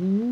Mm-hmm.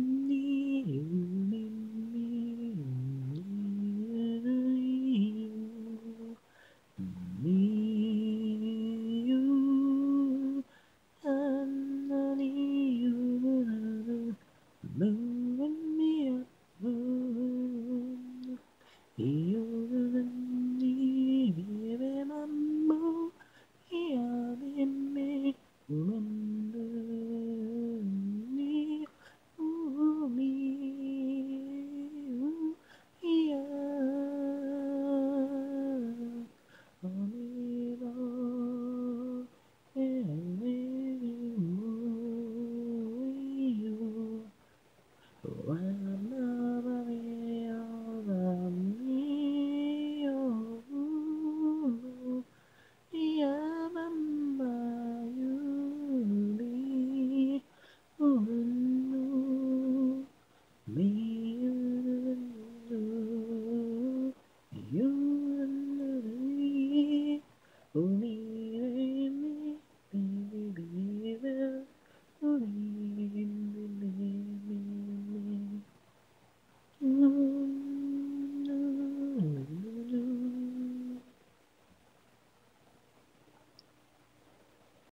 You.